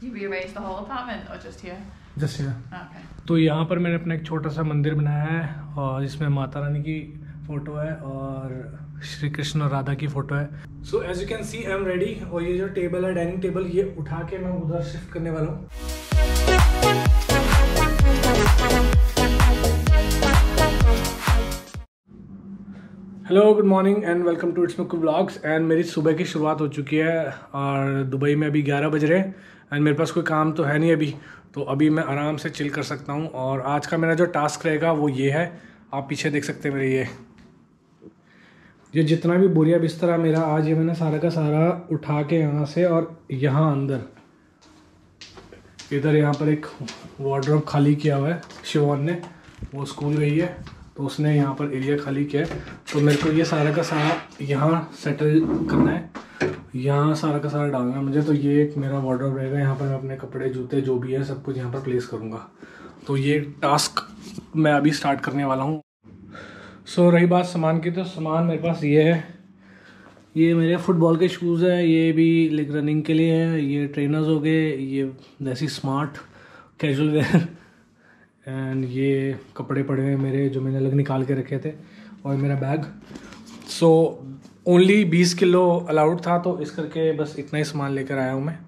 You rearranged the whole apartment or just here? जैसे Okay. तो यहाँ पर मैंने अपना एक छोटा सा मंदिर बनाया है और इसमें माता रानी की फ़ोटो है और श्री कृष्ण और राधा की फ़ोटो है so as you can see I am ready और ये जो टेबल है डाइनिंग टेबल ये उठा के मैं उधर शिफ्ट करने वाला हूँ hello good morning and welcome to it's Mukku blogs and मेरी सुबह की शुरुआत हो चुकी है और दुबई में अभी 11 बज रहे हैं एंड मेरे पास कोई काम तो है नहीं अभी। तो अभी मैं आराम से चिल कर सकता हूँ और आज का मेरा जो टास्क रहेगा वो ये है। आप पीछे देख सकते हैं मेरे ये। ये जितना भी बोरिया बिस्तरा मेरा, आज ये मैंने सारा का सारा उठा के यहाँ से और यहाँ अंदर। इधर यहाँ पर एक वार्ड्रोब खाली किया हुआ है शिवोन ने, वो स्कूल गई है। तो उसने यहाँ पर एरिया खाली किया है। तो मेरे को ये सारा का सारा यहाँ सेटल करना है। यहाँ सारा का सारा डालना है मुझे। तो ये एक मेरा वार्ड्रोब रहेगा। यहाँ पर मैं अपने कपड़े, जूते, जो भी है, सब कुछ यहाँ पर प्लेस करूँगा। तो ये टास्क मैं अभी स्टार्ट करने वाला हूँ। सो रही बात सामान की तो सामान मेरे पास ये है। ये मेरे फुटबॉल के शूज़ हैं। ये भी लाइक रनिंग के लिए हैं। ये ट्रेनर्स हो गए। ये जैसी स्मार्ट कैजुअल वेयर एंड ये कपड़े पड़े हुए मेरे जो मैंने अलग निकाल के रखे थे और मेरा बैग। सो ओनली बीस किलो अलाउड था तो इस करके बस इतना ही सामान लेकर आया हूँ मैं।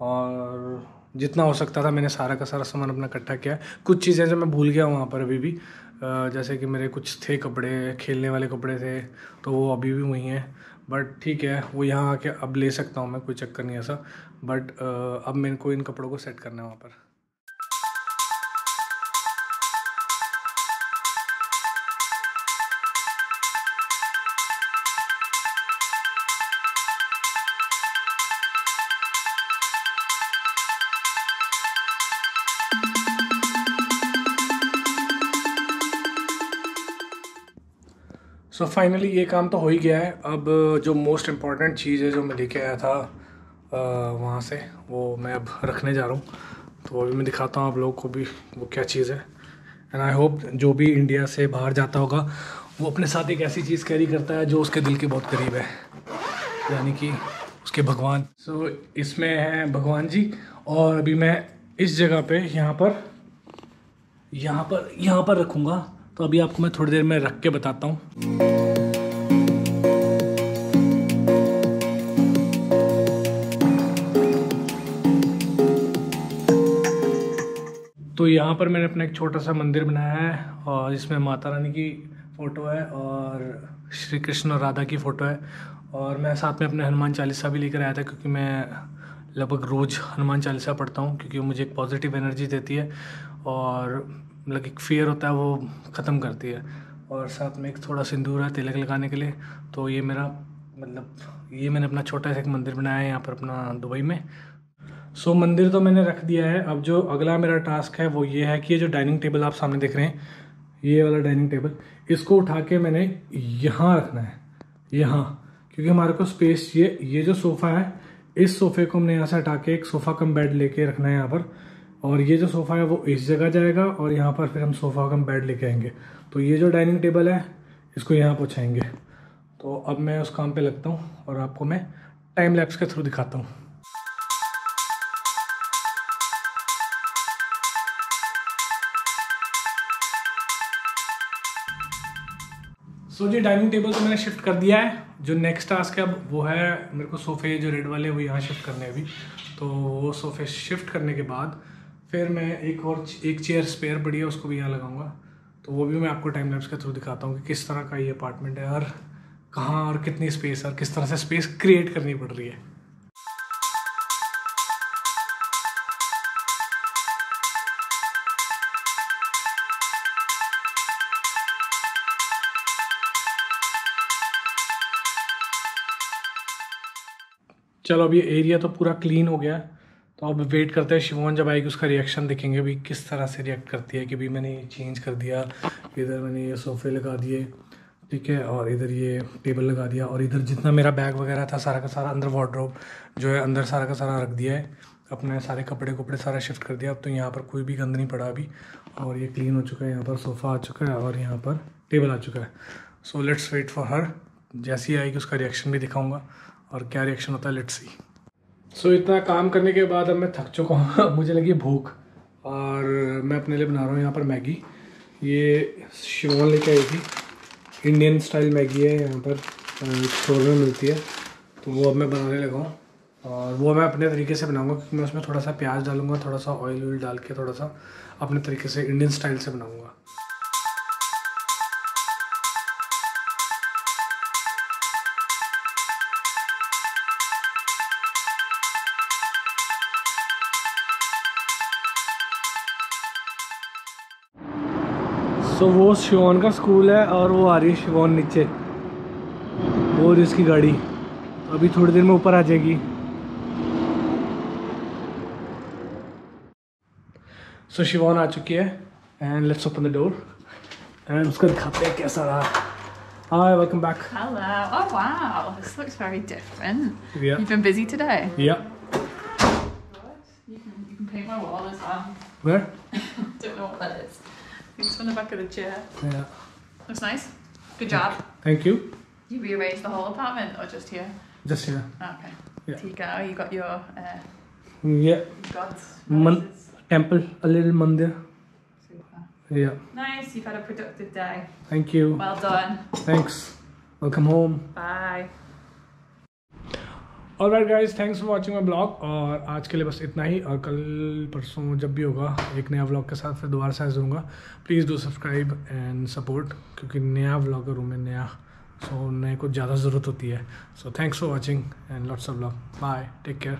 और जितना हो सकता था, मैंने सारा का सारा सामान अपना इकट्ठा किया। कुछ चीज़ें जो मैं भूल गया वहाँ पर अभी भी। जैसे कि मेरे कुछ थे कपड़े, खेलने वाले कपड़े थे तो वो अभी भी वहीं हैं। बट ठीक है, वो यहाँ आके अब ले सकता हूँ मैं, कोई चक्कर नहीं ऐसा। बट अब मेरे को इन कपड़ों को सेट करना है वहाँ पर। सो so फाइनली ये काम तो हो ही गया है। अब जो मोस्ट इंपॉर्टेंट चीज़ है जो मैं लेके आया था वहाँ से वो मैं अब रखने जा रहा हूँ। तो अभी मैं दिखाता हूँ आप लोगों को भी वो क्या चीज़ है। एंड आई होप जो भी इंडिया से बाहर जाता होगा वो अपने साथ एक ऐसी चीज़ कैरी करता है जो उसके दिल के बहुत करीब है। यानी कि उसके भगवान। सो so, इसमें है भगवान जी और अभी मैं इस जगह पे यहाँ पर यहाँ पर यहाँ पर रखूँगा। तो अभी आपको मैं थोड़ी देर में रख के बताता हूँ। तो यहाँ पर मैंने अपना एक छोटा सा मंदिर बनाया है और इसमें माता रानी की फ़ोटो है और श्री कृष्ण और राधा की फ़ोटो है। और मैं साथ में अपने हनुमान चालीसा भी लेकर आया था क्योंकि मैं लगभग रोज़ हनुमान चालीसा पढ़ता हूँ क्योंकि वो मुझे एक पॉजिटिव एनर्जी देती है। और मतलब एक फियर होता है वो ख़त्म करती है। और साथ में एक थोड़ा सिंदूर है तिलक लगाने के लिए तो ये मेरा मतलब ये मैंने अपना छोटा सा एक मंदिर बनाया है यहाँ पर अपना दुबई में। सो so, मंदिर तो मैंने रख दिया है। अब जो अगला मेरा टास्क है वो ये है कि ये जो डाइनिंग टेबल आप सामने देख रहे हैं ये वाला डाइनिंग टेबल इसको उठा के मैंने यहाँ रखना है यहाँ। क्योंकि हमारे को स्पेस ये ये जो सोफ़ा है इस सोफ़े को हमने यहाँ से हटा के एक सोफ़ा कम बेड लेके रखना है यहाँ पर। और ये जो सोफ़ा है वो इस जगह जाएगा और यहाँ पर फिर हम सोफ़ा कम बेड लेके आएँगे। तो ये जो डाइनिंग टेबल है इसको यहाँ पहुँचाएँगे तो अब मैं उस काम पे लगता हूँ और आपको मैं टाइम लैप्स के थ्रू दिखाता हूँ। सो so, जी डाइनिंग टेबल तो मैंने शिफ्ट कर दिया है। जो नेक्स्ट टास्क है अब वो है मेरे को सोफ़े जो रेड वाले वो यहाँ शिफ्ट करने अभी। तो वो सोफ़े शिफ्ट करने के बाद फिर मैं एक और एक चेयर स्पेयर पड़ी है, उसको भी यहाँ लगाऊँगा। तो वो भी मैं आपको टाइम लैप्स के थ्रू दिखाता हूँ कि किस तरह का ये अपार्टमेंट है, और कहाँ और कितनी स्पेस है, और किस तरह से स्पेस क्रिएट करनी पड़ रही है। चलो, अब ये एरिया तो पूरा क्लीन हो गया। तो अब वेट करते हैं शिवोन जब आएगी, उसका रिएक्शन देखेंगे भी किस तरह से रिएक्ट करती है कि भी मैंने ये चेंज कर दिया इधर मैंने ये सोफ़े लगा दिए, ठीक है, और इधर ये टेबल लगा दिया, और इधर जितना मेरा बैग वगैरह था, सारा का सारा अंदर वार्ड्रोब जो है, अंदर सारा का सारा रख दिया है, अपने सारे कपड़े कपड़े सारा शिफ्ट कर दिया, अब तो यहाँ पर कोई भी गंद नहीं पड़ा अभी, और ये क्लीन हो चुका है, यहाँ पर सोफ़ा आ चुका है, और यहाँ पर टेबल आ चुका है। So let's wait for her जैसी आएगी उसका रिएक्शन भी दिखाऊँगा, और क्या रिएक्शन होता है लेट्स सी सो so, इतना काम करने के बाद अब मैं थक चुका हूँ। मुझे लगी भूख। और मैं अपने लिए बना रहा हूँ यहाँ पर मैगी। ये शिवान लेके आई थी। इंडियन स्टाइल मैगी है यहाँ पर। स्टोर में मिलती है। तो वो अब मैं बनाने लगा हूँ। और वो मैं अपने तरीके से बनाऊँगा क्योंकि मैं उसमें थोड़ा सा प्याज डालूँगा थोड़ा सा ऑयल वॉयल डाल के थोड़ा सा अपने तरीके से इंडियन स्टाइल से बनाऊँगा। सो so, वो शिवान का स्कूल है और वो आ रही है शिवान नीचे और इसकी गाड़ी अभी थोड़ी देर में ऊपर आ जाएगी सो so, शिवान आ चुकी है and let's open the door and उसका दिखाते हैं कैसा रहा Hi, welcome back. Hello. Oh wow, this looks very different. Yeah. You've been busy today. Yeah. You can, you can paint my wall as well. Where? Don't know what that is. It's from the back of the chair. Yeah. Looks nice. Good job. Thank you. You rearranged the whole apartment or just here? Just here. Okay. Yeah. So you go. You got your uh, Yeah. gods. Man- Temple, a little mandir. Super. Yeah. Nice. You've had a productive day. Thank you. Well done. Thanks. Welcome home. Bye. All right guys thanks for watching my blog और आज के लिए बस इतना ही और कल परसों जब भी होगा एक नया ब्लॉग के साथ फिर दोबारा से हाजिर दूँगा please do subscribe and support क्योंकि नया ब्लॉगर हूँ मैं नया। सो so, नए को ज़्यादा ज़रूरत होती है। So thanks for watching and lots of blog bye take care